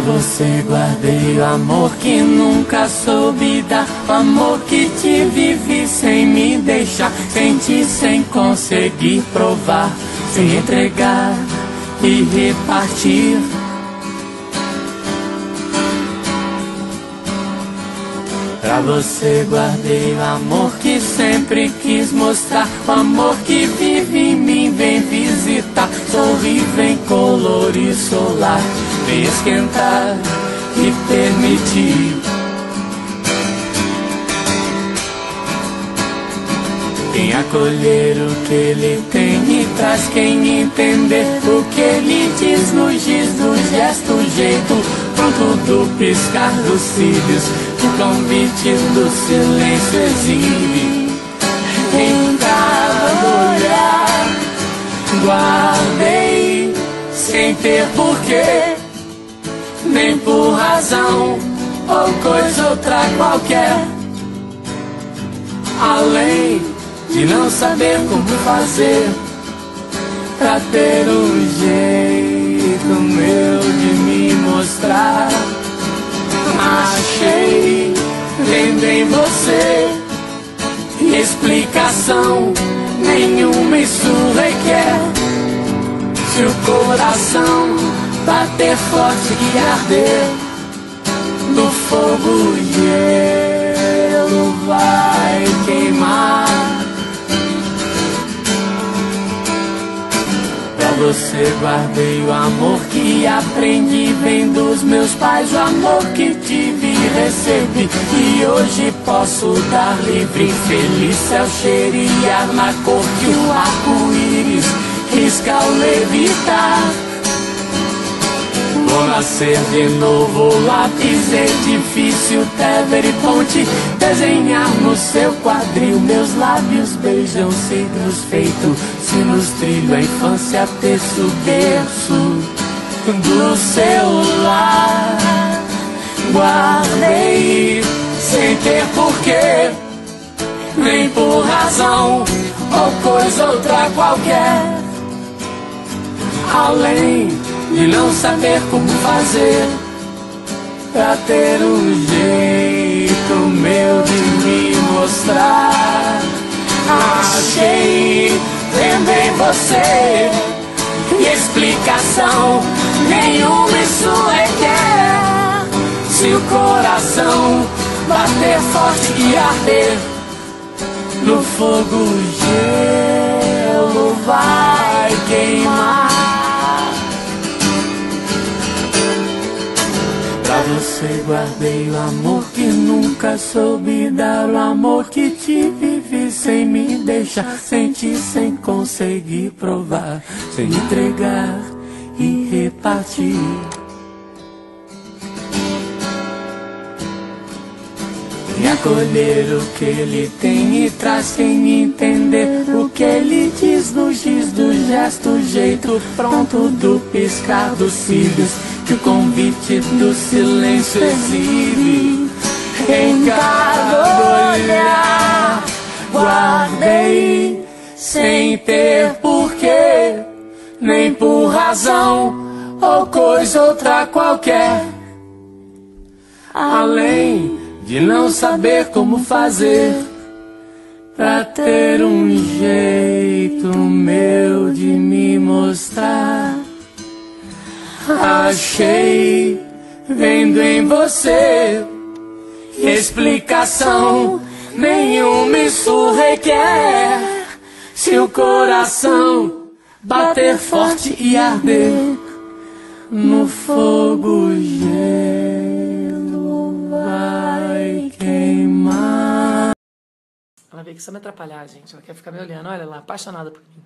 você guardei o amor que nunca soube dar. O amor que te vivi sem me deixar. Sentir sem conseguir provar. Sem entregar e repartir. Pra você guardei o amor que sempre quis mostrar. O amor que vive em mim, vem visitar. Vem colorir solar. Vem esquentar e permitir. Quem acolher o que ele tem e traz quem entender o que ele diz no giz do gesto, jeito pronto do piscar dos cílios, o convite do silêncio exibe em cada olhar. Guardei sem ter porquê, nem por razão ou coisa outra qualquer, além de não saber como fazer pra ter um jeito meu de me mostrar. Achei vendo em você explicação nenhuma isso requer. Se o coração bater forte e arder no fogo gelo vai queimar. você guardei o amor que aprendi vem dos meus pais, o amor que tive e recebi e hoje posso dar livre, feliz céu cheirar na cor que o arco-íris risca ao levitar. Vou nascer de novo, lápis, edifício, tever e ponte. Desenhar no seu quadril, meus lábios beijam cedros feito Sinos trilho, a infância terço, berço do seu lar. Guardei sem ter porquê, nem por razão ou coisa outra qualquer. Além de não saber como fazer pra ter um jeito meu de me mostrar. Achei em você explicação nenhuma isso requer. Se o coração bater forte e arder no fogo gelo vai queimar. Você guardei o amor que nunca soube dar, o amor que te vivi sem me deixar sentir, sem conseguir provar, sem entregar e repartir. E acolher o que ele tem e traz sem entender do jeito pronto do piscar dos cílios que o convite do silêncio exibe em cada olhar. Guardei sem ter porquê, nem por razão ou coisa outra qualquer. Além de não saber como fazer pra ter um jeito meu de me mostrar. Achei vendo em você explicação nenhuma isso requer. Se o coração bater forte e arder no fogo gelo veio aqui só me atrapalhar, gente. Ela quer ficar me olhando. Olha lá, apaixonada por mim.